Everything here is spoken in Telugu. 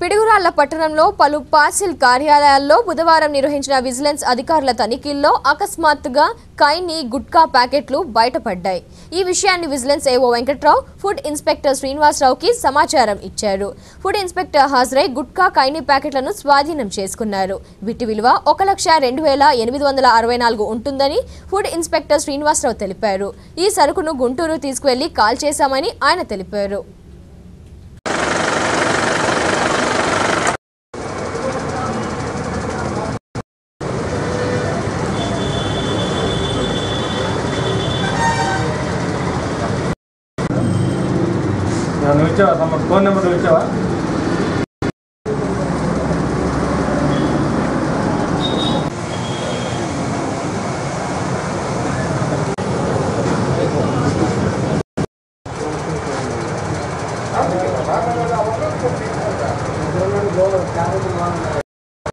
పిడుగురాళ్ళ పట్టణంలో పలు పార్సిల్ కార్యాలయాల్లో బుధవారం నిర్వహించిన విజిలెన్స్ అధికారుల తనిఖీల్లో అకస్మాత్తుగా కైని గుట్కా ప్యాకెట్లు బయటపడ్డాయి. ఈ విషయాన్ని విజిలెన్స్ ఏవో వెంకట్రావు ఫుడ్ ఇన్స్పెక్టర్ శ్రీనివాసరావుకి సమాచారం ఇచ్చారు. ఫుడ్ ఇన్స్పెక్టర్ హాజరై గుట్కా కైని ప్యాకెట్లను స్వాధీనం చేసుకున్నారు. వీటి విలువ ఒక లక్ష రెండు వేల ఎనిమిది వందల అరవై నాలుగు ఉంటుందని ఫుడ్ ఇన్స్పెక్టర్ శ్రీనివాసరావు తెలిపారు. ఈ సరుకును గుంటూరు తీసుకువెళ్ళి కాల్ చేశామని ఆయన తెలిపారు. నువ్వు ఇచ్చావా తమ ఫోన్ నెంబర్ నువ్వు ఇచ్చావా క్యారెట్ బాగుంది